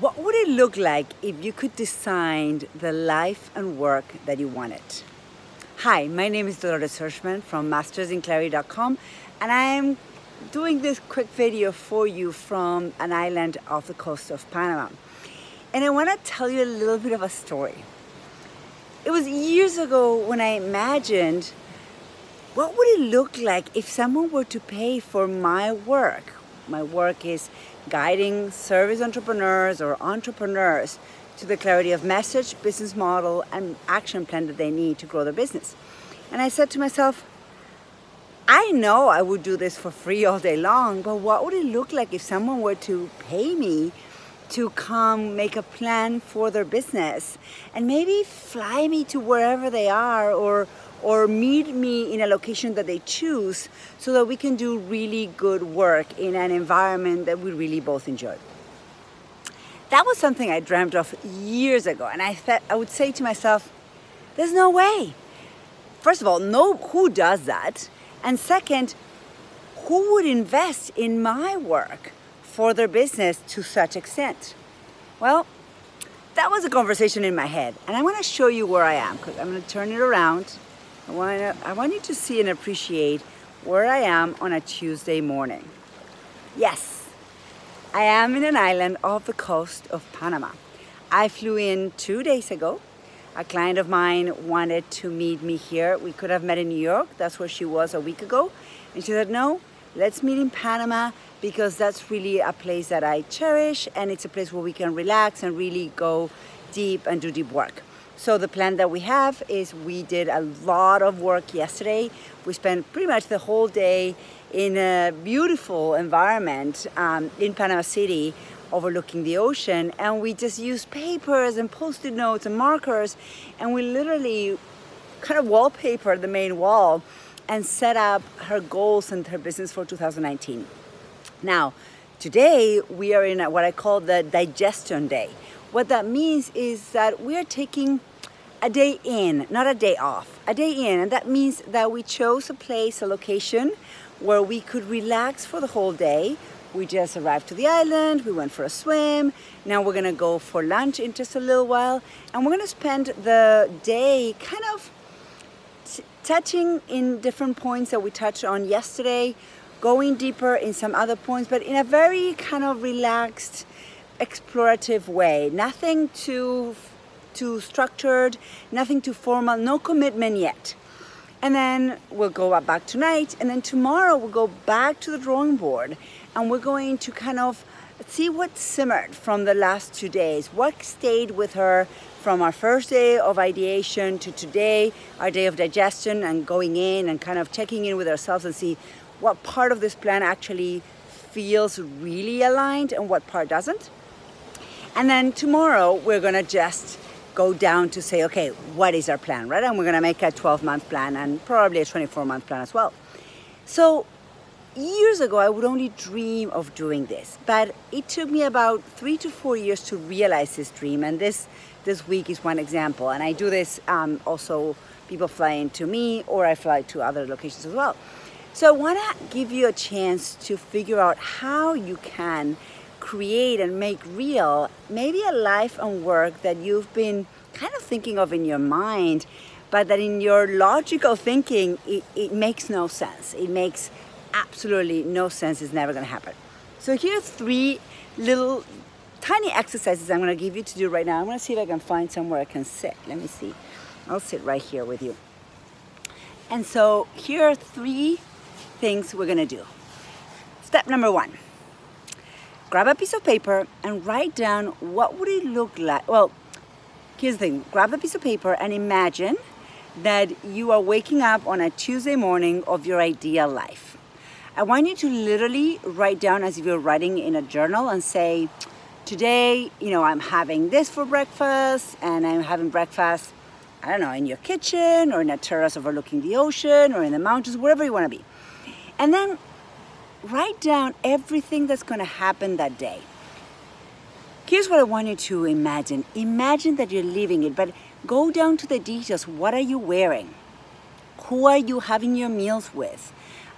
What would it look like if you could design the life and work that you wanted? Hi, my name is Dolores Hirschmann from mastersinclarity.com and I'm doing this quick video for you from an island off the coast of Panama. And I want to tell you a little bit of a story. It was years ago when I imagined what would it look like if someone were to pay for my work? My work is guiding service entrepreneurs or entrepreneurs to the clarity of message, business model, and action plan that they need to grow their business. And I said to myself, I know I would do this for free all day long, but what would it look like if someone were to pay me to come make a plan for their business and maybe fly me to wherever they are or or meet me in a location that they choose so that we can do really good work in an environment that we really both enjoy. That was something I dreamt of years ago and I thought I would say to myself, there's no way. First of all, no who does that? And second, who would invest in my work for their business to such extent? Well, that was a conversation in my head and I want to show you where I am because I'm going to turn it around I want, to, I want you to see and appreciate where I am on a Tuesday morning. Yes, I am in an island off the coast of Panama. I flew in two days ago. A client of mine wanted to meet me here. We could have met in New York. That's where she was a week ago. And she said, no, let's meet in Panama because that's really a place that I cherish and it's a place where we can relax and really go deep and do deep work. So the plan that we have is we did a lot of work yesterday. We spent pretty much the whole day in a beautiful environment um, in Panama City overlooking the ocean and we just used papers and post-it notes and markers and we literally kind of wallpapered the main wall and set up her goals and her business for 2019. Now, today we are in what I call the digestion day. What that means is that we are taking a day in, not a day off, a day in. And that means that we chose a place, a location where we could relax for the whole day. We just arrived to the island, we went for a swim. Now we're gonna go for lunch in just a little while. And we're gonna spend the day kind of touching in different points that we touched on yesterday, going deeper in some other points, but in a very kind of relaxed, explorative way. Nothing too too structured, nothing too formal, no commitment yet. And then we'll go back tonight, and then tomorrow we'll go back to the drawing board and we're going to kind of see what simmered from the last two days, what stayed with her from our first day of ideation to today, our day of digestion and going in and kind of checking in with ourselves and see what part of this plan actually feels really aligned and what part doesn't. And then tomorrow we're gonna just go down to say, okay, what is our plan, right? And we're gonna make a 12 month plan and probably a 24 month plan as well. So years ago, I would only dream of doing this, but it took me about three to four years to realize this dream. And this, this week is one example. And I do this um, also, people fly into me or I fly to other locations as well. So I wanna give you a chance to figure out how you can create and make real maybe a life and work that you've been kind of thinking of in your mind, but that in your logical thinking, it, it makes no sense. It makes absolutely no sense. It's never going to happen. So here are three little tiny exercises I'm going to give you to do right now. I'm going to see if I can find somewhere I can sit. Let me see. I'll sit right here with you. And so here are three things we're going to do. Step number one grab a piece of paper and write down what would it look like. Well, here's the thing, grab a piece of paper and imagine that you are waking up on a Tuesday morning of your ideal life. I want you to literally write down as if you're writing in a journal and say, today, you know, I'm having this for breakfast and I'm having breakfast, I don't know, in your kitchen or in a terrace overlooking the ocean or in the mountains, wherever you want to be. And then write down everything that's going to happen that day. Here's what I want you to imagine. Imagine that you're living it, but go down to the details. What are you wearing? Who are you having your meals with?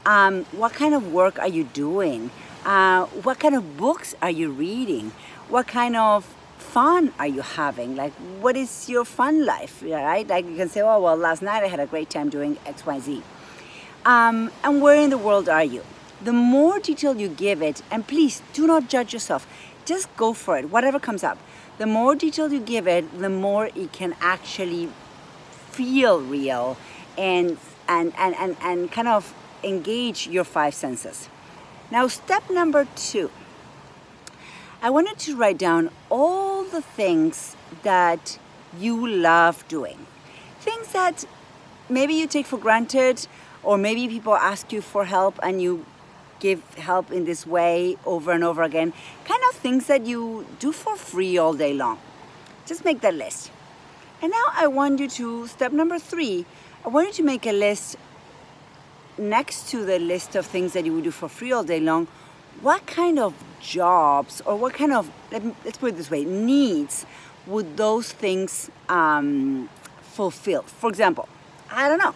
Um, what kind of work are you doing? Uh, what kind of books are you reading? What kind of fun are you having? Like, what is your fun life, right? Like, you can say, oh, well, last night I had a great time doing X, Y, Z. Um, and where in the world are you? The more detail you give it, and please do not judge yourself, just go for it, whatever comes up. The more detail you give it, the more it can actually feel real and, and, and, and, and kind of engage your five senses. Now, step number two I wanted to write down all the things that you love doing. Things that maybe you take for granted, or maybe people ask you for help and you give help in this way over and over again. Kind of things that you do for free all day long. Just make that list. And now I want you to, step number three, I want you to make a list next to the list of things that you would do for free all day long what kind of jobs or what kind of, let us put it this way, needs would those things um, fulfill? For example, I don't know.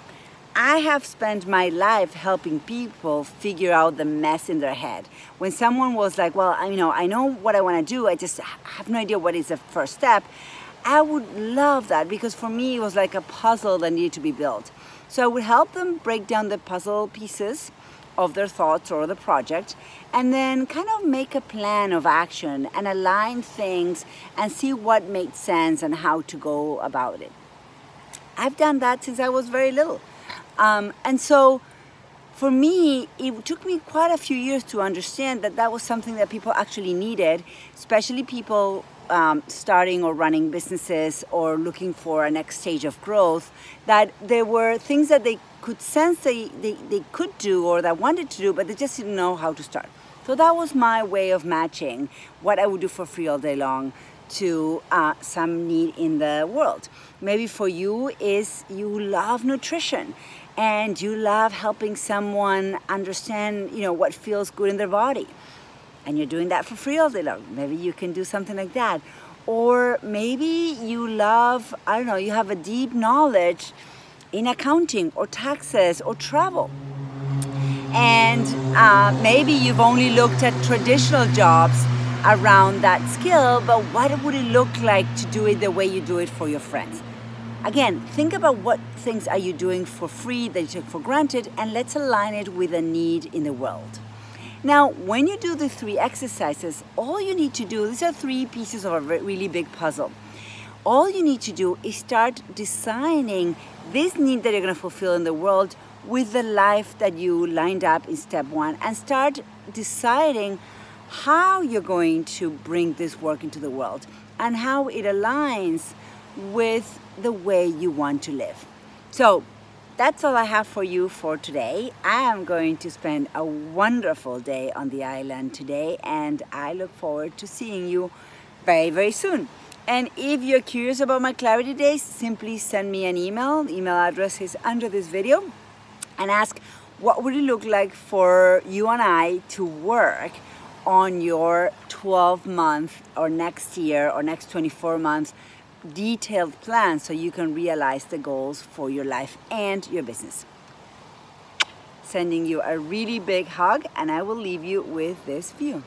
I have spent my life helping people figure out the mess in their head. When someone was like, well, I, you know, I know what I want to do, I just have no idea what is the first step. I would love that because for me it was like a puzzle that needed to be built. So I would help them break down the puzzle pieces of their thoughts or the project and then kind of make a plan of action and align things and see what made sense and how to go about it. I've done that since I was very little. Um, and so for me, it took me quite a few years to understand that that was something that people actually needed, especially people um, starting or running businesses or looking for a next stage of growth, that there were things that they could sense they, they, they could do or that wanted to do, but they just didn't know how to start. So that was my way of matching what I would do for free all day long to uh, some need in the world. Maybe for you is you love nutrition and you love helping someone understand, you know, what feels good in their body and you're doing that for free all day long. Maybe you can do something like that. Or maybe you love, I don't know, you have a deep knowledge in accounting or taxes or travel. And uh, maybe you've only looked at traditional jobs around that skill, but what would it look like to do it the way you do it for your friends? Again, think about what things are you doing for free that you take for granted and let's align it with a need in the world. Now, when you do the three exercises, all you need to do, these are three pieces of a really big puzzle. All you need to do is start designing this need that you're going to fulfill in the world with the life that you lined up in step one and start deciding how you're going to bring this work into the world and how it aligns with the way you want to live. So that's all I have for you for today. I am going to spend a wonderful day on the island today and I look forward to seeing you very, very soon. And if you're curious about my Clarity Days, simply send me an email. Email address is under this video and ask what would it look like for you and I to work on your 12 month or next year or next 24 months detailed plan so you can realize the goals for your life and your business. Sending you a really big hug and I will leave you with this view.